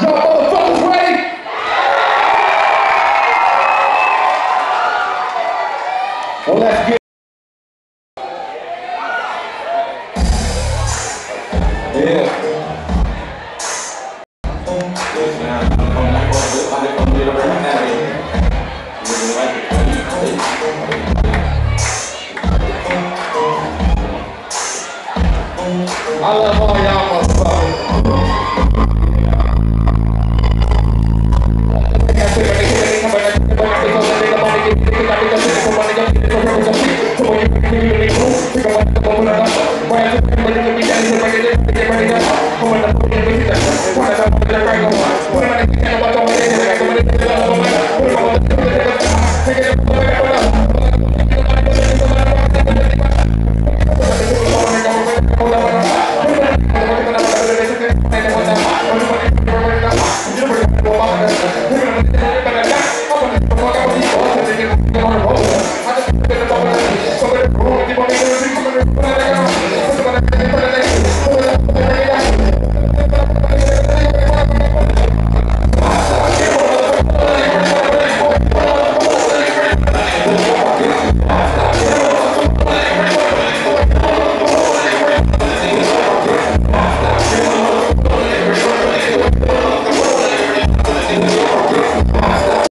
Y'all motherfuckers ready? Well, let's get I love all y'all motherfuckers. Thank you.